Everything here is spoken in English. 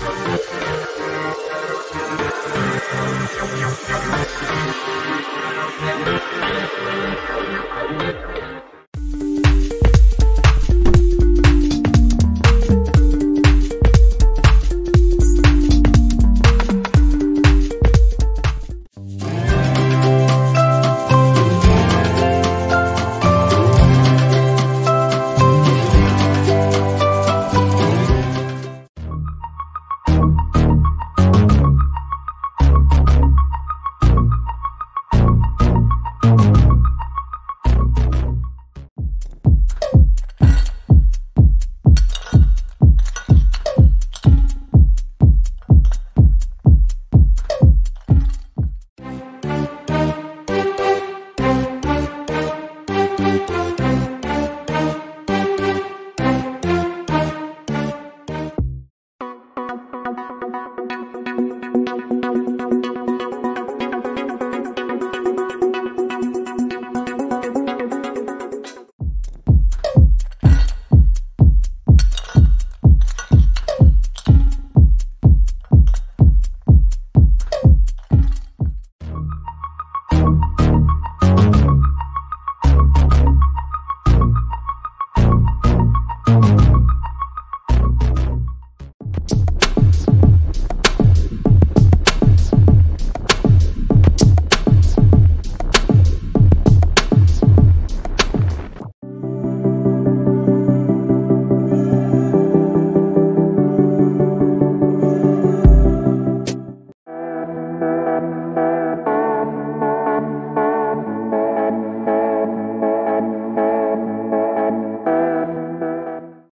I'm sorry.